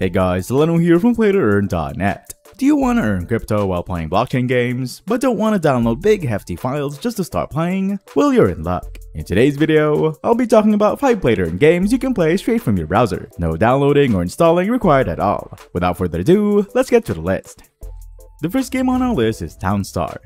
Hey guys, Delano here from PlayToEarn.net. Do you want to earn crypto while playing blockchain games, but don't want to download big hefty files just to start playing? Well, you're in luck. In today's video, I'll be talking about 5 play to games you can play straight from your browser. No downloading or installing required at all. Without further ado, let's get to the list. The first game on our list is Town Star.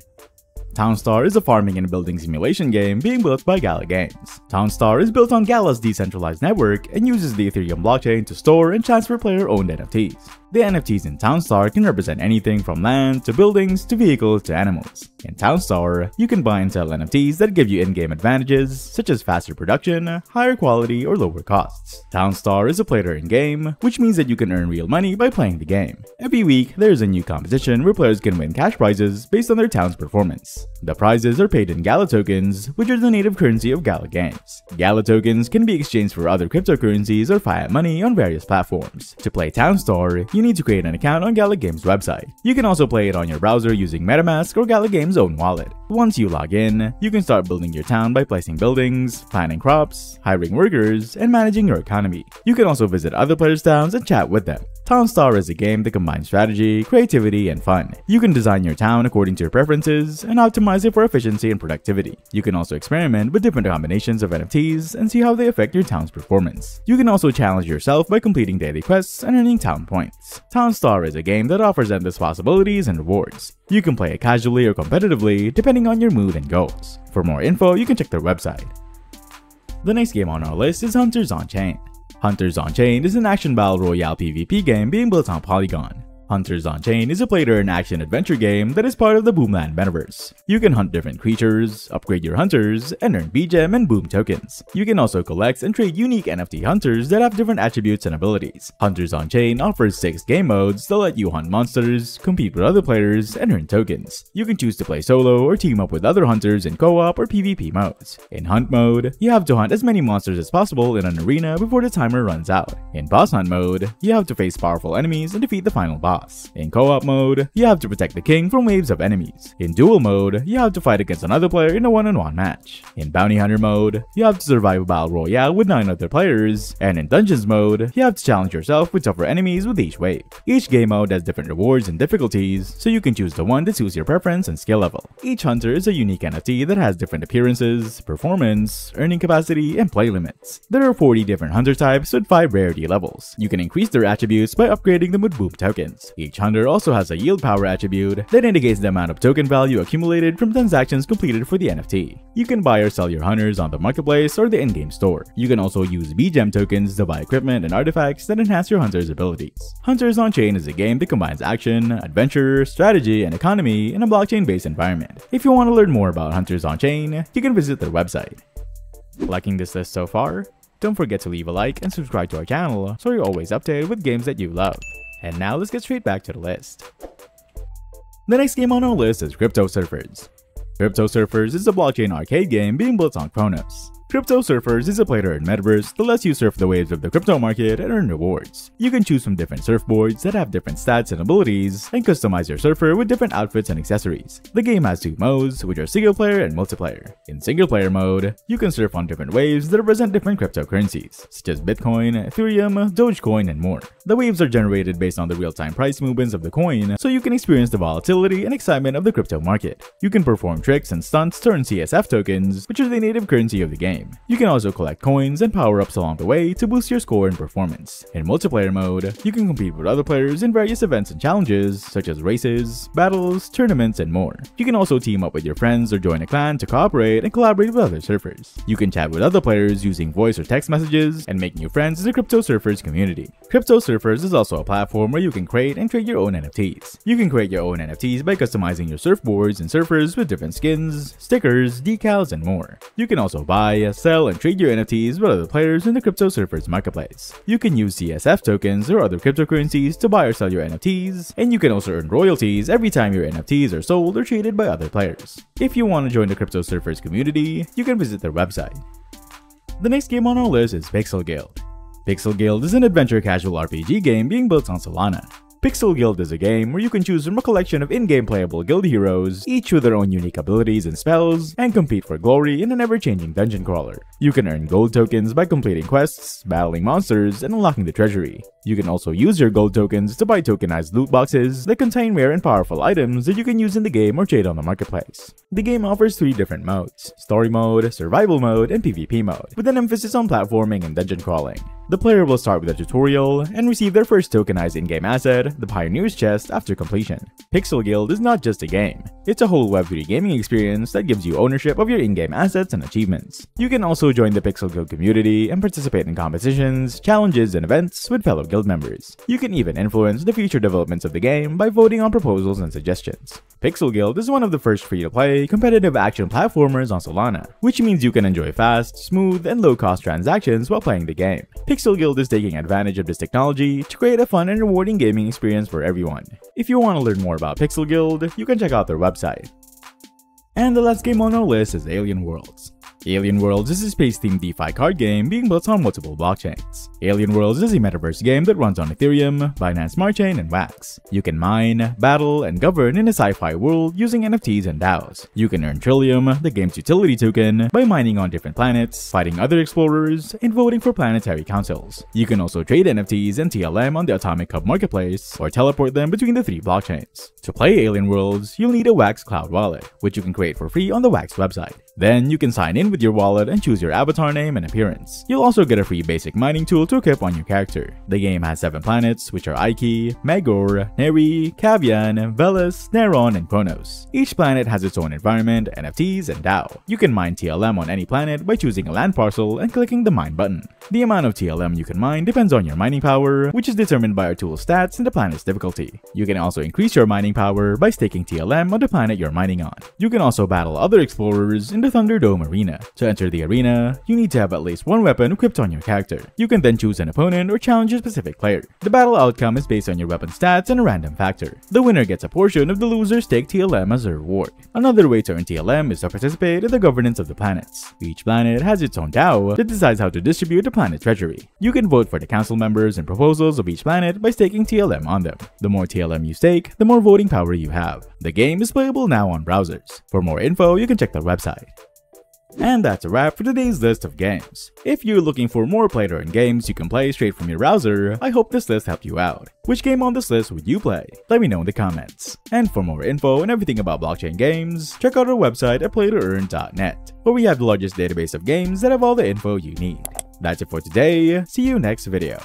Town Star is a farming and building simulation game being built by Gala Games. Town Star is built on Gala's decentralized network and uses the Ethereum blockchain to store and transfer player-owned NFTs. The NFTs in Town Star can represent anything from land to buildings to vehicles to animals. In Town Star, you can buy and sell NFTs that give you in-game advantages such as faster production, higher quality, or lower costs. Town Star is a play-to-earn game, which means that you can earn real money by playing the game. Every week, there is a new competition where players can win cash prizes based on their town's performance. The prizes are paid in Gala tokens, which are the native currency of Gala Games. Gala tokens can be exchanged for other cryptocurrencies or fiat money on various platforms. To play Town Star, you need to create an account on Gala Games website. You can also play it on your browser using MetaMask or Gala Games' own wallet. Once you log in, you can start building your town by placing buildings, planting crops, hiring workers, and managing your economy. You can also visit other players' towns and chat with them. Town Star is a game that combines strategy, creativity, and fun. You can design your town according to your preferences and optimize it for efficiency and productivity. You can also experiment with different combinations of NFTs and see how they affect your town's performance. You can also challenge yourself by completing daily quests and earning town points. Town Star is a game that offers endless possibilities and rewards. You can play it casually or competitively depending on your mood and goals. For more info, you can check their website. The next game on our list is Hunters on Chain. Hunters on Chain is an action battle royale PvP game being built on Polygon. Hunters on Chain is a play-to-earn action-adventure game that is part of the Boomland metaverse. You can hunt different creatures, upgrade your hunters, and earn BGEM and Boom tokens. You can also collect and trade unique NFT hunters that have different attributes and abilities. Hunters on Chain offers 6 game modes that let you hunt monsters, compete with other players, and earn tokens. You can choose to play solo or team up with other hunters in co-op or PvP modes. In Hunt mode, you have to hunt as many monsters as possible in an arena before the timer runs out. In Boss Hunt mode, you have to face powerful enemies and defeat the final boss boss. In co-op mode, you have to protect the king from waves of enemies. In duel mode, you have to fight against another player in a one-on-one match. In bounty hunter mode, you have to survive a battle royale with 9 other players. And in dungeons mode, you have to challenge yourself with tougher enemies with each wave. Each game mode has different rewards and difficulties, so you can choose the one that suits your preference and skill level. Each hunter is a unique NFT that has different appearances, performance, earning capacity, and play limits. There are 40 different hunter types with 5 rarity levels. You can increase their attributes by upgrading them with boom tokens. Each hunter also has a yield power attribute that indicates the amount of token value accumulated from transactions completed for the NFT. You can buy or sell your hunters on the marketplace or the in-game store. You can also use BGEM tokens to buy equipment and artifacts that enhance your hunter's abilities. Hunters on Chain is a game that combines action, adventure, strategy, and economy in a blockchain-based environment. If you want to learn more about Hunters on Chain, you can visit their website. Liking this list so far? Don't forget to leave a like and subscribe to our channel so you're always updated with games that you love. And now let's get straight back to the list. The next game on our list is Crypto Surferz. Crypto Surferz is a blockchain arcade game being built on Cronos. Crypto Surferz is a play-to-earn metaverse that lets you surf the waves of the crypto market and earn rewards. You can choose from different surfboards that have different stats and abilities, and customize your surfer with different outfits and accessories. The game has two modes, which are single player and multiplayer. In single player mode, you can surf on different waves that represent different cryptocurrencies, such as Bitcoin, Ethereum, Dogecoin, and more. The waves are generated based on the real-time price movements of the coin, so you can experience the volatility and excitement of the crypto market. You can perform tricks and stunts to earn CSF tokens, which are the native currency of the game game. You can also collect coins and power-ups along the way to boost your score and performance. In multiplayer mode, you can compete with other players in various events and challenges, such as races, battles, tournaments, and more. You can also team up with your friends or join a clan to cooperate and collaborate with other surfers. You can chat with other players using voice or text messages and make new friends in the Crypto Surferz community. Crypto Surferz is also a platform where you can create and trade your own NFTs. You can create your own NFTs by customizing your surfboards and surfers with different skins, stickers, decals, and more. You can also buy, sell, and trade your NFTs with other players in the Crypto Surferz marketplace. You can use CSF tokens or other cryptocurrencies to buy or sell your NFTs, and you can also earn royalties every time your NFTs are sold or traded by other players. If you want to join the Crypto Surferz community, you can visit their website. The next game on our list is Pixel Guild. Pixel Guild is an adventure casual RPG game being built on Solana. Pixel Guild is a game where you can choose from a collection of in-game playable guild heroes, each with their own unique abilities and spells, and compete for glory in an ever-changing dungeon crawler. You can earn gold tokens by completing quests, battling monsters, and unlocking the treasury. You can also use your gold tokens to buy tokenized loot boxes that contain rare and powerful items that you can use in the game or trade on the marketplace. The game offers three different modes, story mode, survival mode, and PvP mode, with an emphasis on platforming and dungeon crawling. The player will start with a tutorial and receive their first tokenized in-game asset, the Pioneer's Chest, after completion. Pixel Guild is not just a game, it's a whole Web3 gaming experience that gives you ownership of your in-game assets and achievements. You can also join the Pixel Guild community and participate in competitions, challenges, and events with fellow guild members. You can even influence the future developments of the game by voting on proposals and suggestions. Pixel Guild is one of the first free-to-play, competitive action platformers on Solana, which means you can enjoy fast, smooth, and low-cost transactions while playing the game. Pixel Guild is taking advantage of this technology to create a fun and rewarding gaming experience for everyone. If you want to learn more about Pixel Guild, you can check out their website. And the last game on our list is Alien Worlds. Alien Worlds is a space-themed DeFi card game being built on multiple blockchains. Alien Worlds is a metaverse game that runs on Ethereum, Binance Smart Chain, and Wax. You can mine, battle, and govern in a sci-fi world using NFTs and DAOs. You can earn Trilium, the game's utility token, by mining on different planets, fighting other explorers, and voting for planetary councils. You can also trade NFTs and TLM on the Atomic Hub marketplace, or teleport them between the three blockchains. To play Alien Worlds, you'll need a Wax Cloud wallet, which you can create for free on the Wax website. Then you can sign in with your wallet and choose your avatar name and appearance. You'll also get a free basic mining tool to equip on your character. The game has 7 planets, which are Eyeke, Magor, Neri, Kavian, Veles, Naron, and Kronos. Each planet has its own environment, NFTs, and DAO. You can mine TLM on any planet by choosing a land parcel and clicking the mine button. The amount of TLM you can mine depends on your mining power, which is determined by your tool's stats and the planet's difficulty. You can also increase your mining power by staking TLM on the planet you're mining on. You can also battle other explorers in the Thunderdome arena. To enter the arena, you need to have at least one weapon equipped on your character. You can then choose an opponent or challenge a specific player. The battle outcome is based on your weapon stats and a random factor. The winner gets a portion of the loser's stake TLM as a reward. Another way to earn TLM is to participate in the governance of the planets. Each planet has its own DAO that decides how to distribute the planet treasury. You can vote for the council members and proposals of each planet by staking TLM on them. The more TLM you stake, the more voting power you have. The game is playable now on browsers. For more info, you can check their website. And that's a wrap for today's list of games. If you're looking for more play-to-earn games you can play straight from your browser, I hope this list helped you out. Which game on this list would you play? Let me know in the comments. And for more info and everything about blockchain games, check out our website at playtoearn.net, where we have the largest database of games that have all the info you need. That's it for today, see you next video.